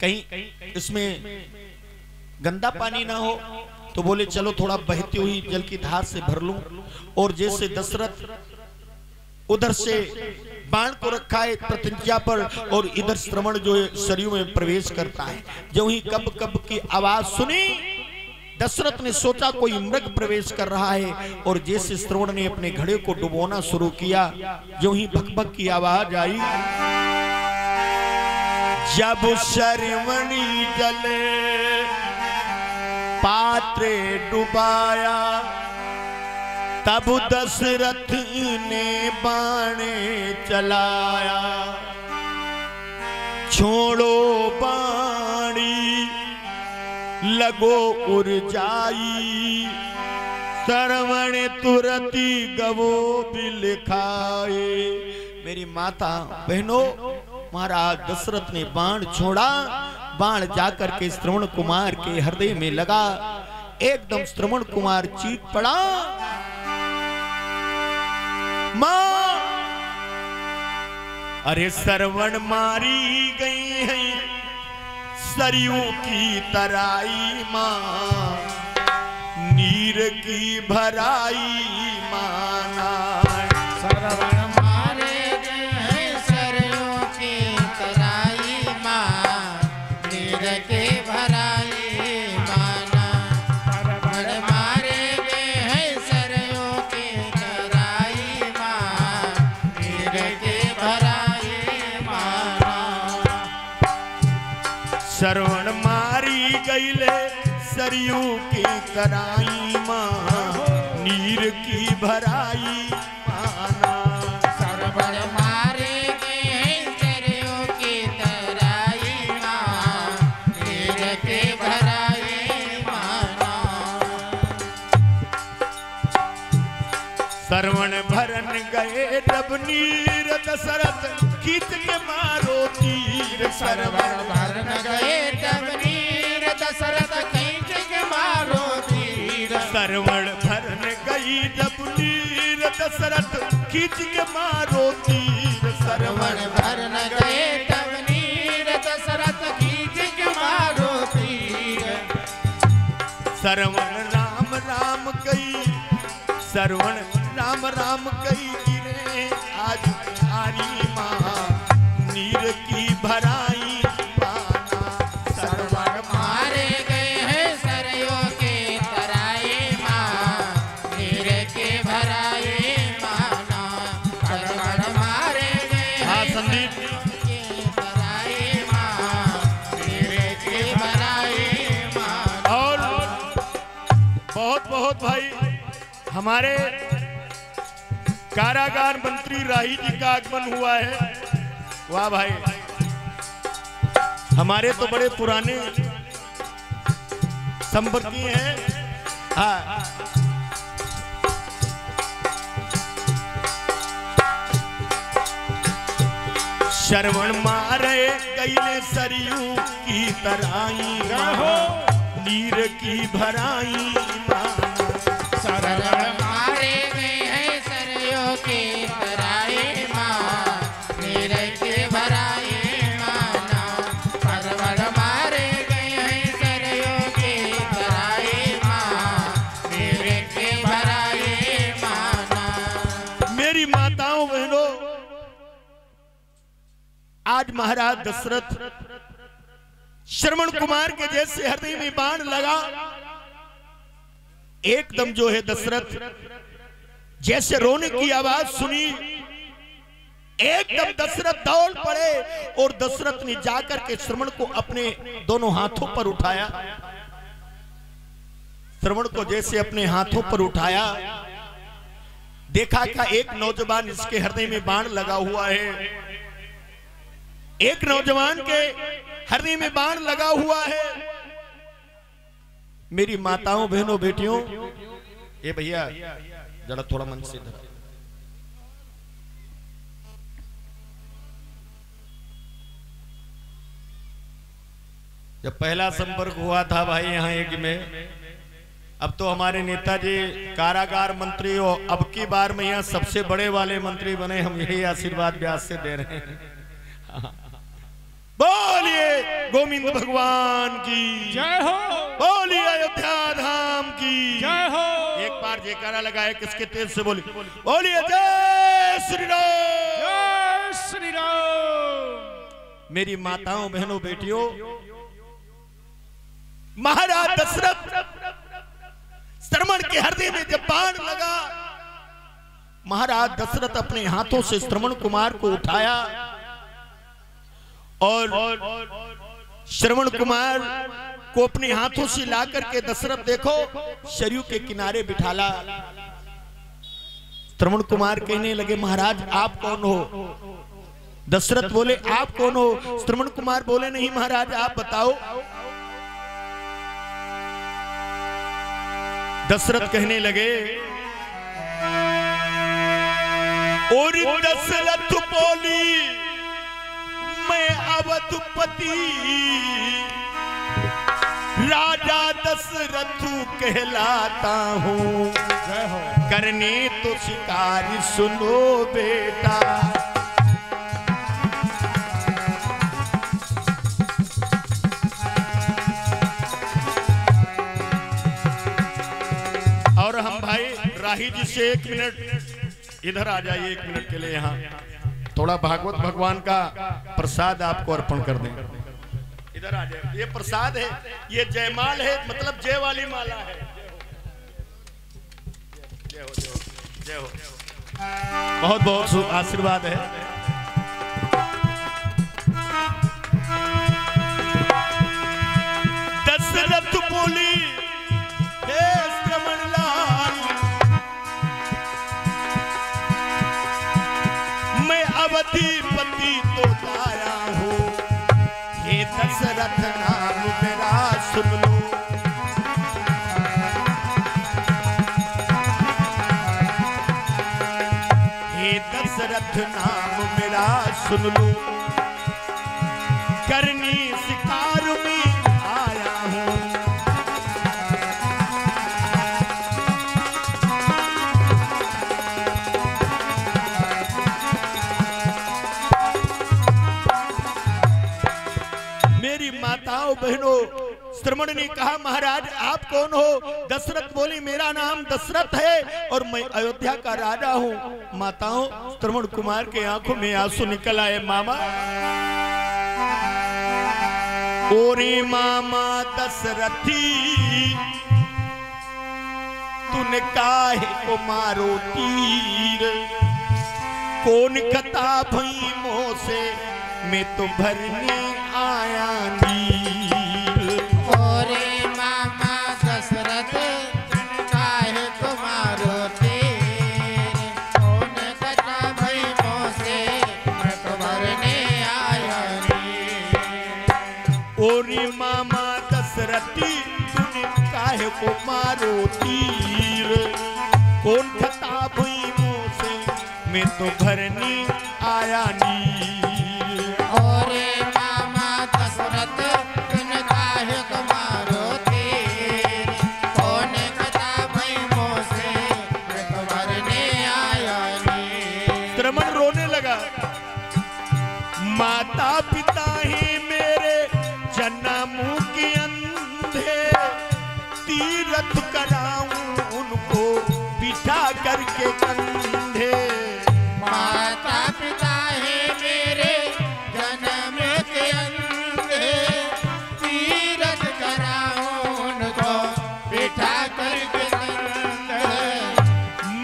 कहीं इसमें गंदा पानी ना हो तो बोले, चलो थोड़ा बहती हुई जल की धार से भर लूँ। और जैसे दशरथ उधर से बाण को रखा है प्रतिज्ञा पर, और इधर श्रवण जो है, सरयू में प्रवेश करता है। जो ही कब कब की आवाज़ सुनी, दशरथ ने सोचा कोई मृग प्रवेश कर रहा है, और जैसे श्रवण ने अपने घड़े को डुबोना शुरू किया जो ही भक की आवाज़ आई जब शर्मणी जले, पात्रे डुबाया, तब दशरथ ने बाणे चलाया। छोड़ो बाणी, लगो उर्जाई, सरवण तुरती गवो बिल खाए। मेरी माता, बहनों महाराज दशरथ ने बाण छोड़ा। बाण जाकर के श्रवण कुमार के हृदय में लगा। एकदम श्रवण कुमार चीख पड़ा। माँ! अरे श्रवण मारी गई है। सरयू की तराई माँ। नीर की भराई माना। श्रवण मारी गईले सरयू की तराई माँ नीर की भराई माना। सरवण मारे गए सरयों की तराई माँ नीर के भराई माना। श्रवण गए जब नीर दशरथ खींच के मारो तीर सरवर भरन गए तब नीर दशरथ खींच के मारो तीर। श्रवण भरन गई जब नीर दशरथ खींच के मारो तीर सरवण श्रवण भरन गए तब नीर दशरथ खींच के मारो तीर। श्रवण राम राम कई श्रवण राम राम कई गिरे आज हरी माँ नीर की भराई माना सरवण मारे गए हैं सरयों के तराई माँ नीर के भराई माना सरवण मारे गए हाँ हैं संदीप के भराई माँ नीर के भराई माना और बहुत बहुत भाई हमारे कारागार मंत्री राही जी का आगमन हुआ है। वाह भाई। हमारे तो बड़े पुराने संपर्की हैं। हाँ। श्रवण मारे कैले सरयू की तराई रहो। नीर की भराई माना आज महाराज दशरथ। श्रवण कुमार के जैसे हृदय में बाण लगा। एकदम जो है दशरथ, जैसे रोने की आवाज़ सुनी। एकदम दशरथ दौड़ पड़े और दशरथ ने जाकर के श्रवण को अपने दोनों हाथों पर उठाया। श्रवण को जैसे अपने हाथों पर उठाया। देखा का एक नौजवान इसके हृदय में बाण लगा हुआ है। एक नौजवान के हृदय में बाण लगा हुआ है। मेरी माताओं, बहनों, बेटियों, ये भैया, जरा थोड़ा मन से इधर जब पहला संपर्क हुआ था भाई यहाँ एक में, अब तो हमारे नेताजी कारागार मंत्री हो, अब की बार में यहाँ सबसे बड़े वाले मंत्री बने, हम यही आशीर्वाद व्यास से दे रहे हैं। बोलिए गोविंद भगवान की। जय हो। बोली अयोध्या धाम की। जय हो। एक बार जयकारा लगाए किसके तेज से बोली बोलिए जय श्री राम जय श्री राम मेरी माताओं बहनों बेटियों महाराज दशरथ श्रमण के हृदय में जब बाण लगा महाराज दशरथ अपने हाथों से श्रवण कुमार को उठाया। और श्रवण कुमार को अपने हाथों से ला करके दशरथ देखो शरीर के किनारे बिठाला। श्रवण कुमार कहने लगे, महाराज, आप कौन हो? दशरथ बोले, आप कौन हो? श्रवण कुमार बोले, नहीं महाराज, आप बताओ। दशरथ कहने लगे, और दशरथ बोली मैं अवधपति राजा दशरथ कहलाता हूँ। करने तो शिकारी सुनो बेटा। और हम भाई, राही जी से एक मिनट। इधर आ जाइए एक मिनट के लिए यहाँ। थोड़ा भागवत भगवान का प्रसाद आपको अर्पण कर दें। इधर आ जाए। ये प्रसाद है ये जयमाल है मतलब जय वाली माला है। जय हो जय हो जय हो बहुत बहुत आशीर्वाद है। दशरथ नाम मेरा सुन लो। करनी शिकार में आया हूँ। मेरी माताओं बहनों श्रमण ने कहा, महाराज, आप कौन हो? दशरथ बोली, मेरा नाम दशरथ है और मैं अयोध्या का राजा हूँ। माताओं श्रवण कुमार के आँखों में आँसू निकल आए, मामा। ओरे मामा दशरथी, तूने काहे को मारो तीर? कौन कथा भई मोह से मैं तो भरने आया नीर। मामा दशरथी, तूने काहे को मारो तीर? कौन खता भई मोसे मैं तो भरने आया नीर। करके कंधे। माता पिता है मेरे जन्म के अंधे। तीरथ कराऊं उनको बिठा करके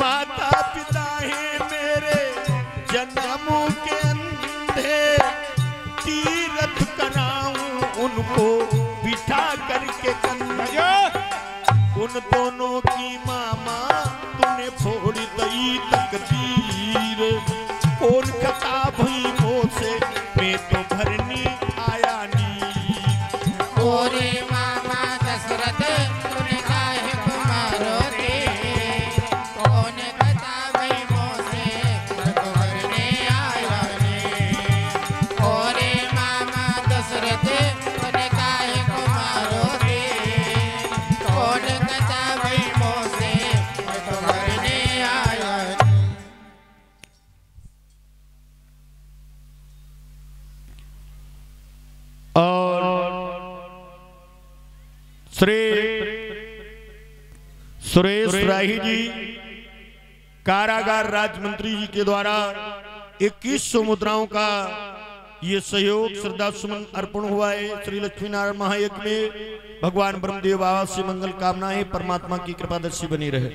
माता पिता ही मेरे जन्म के अंधे। तीरथ कराऊं उनको बिठा करके कंधे। उन दोनों की मामा दई तकदीर श्री सुरेश राही जी कारागार राज्य मंत्री जी के द्वारा इक्कीस सौ मुद्राओं का ये सहयोग श्रद्धा सुमन अर्पण हुआ है श्री लक्ष्मी नारायण महायज्ञ में। भगवान ब्रह्मदेव बाबा से मंगल कामना है परमात्मा की कृपा दर्शी बनी रहे।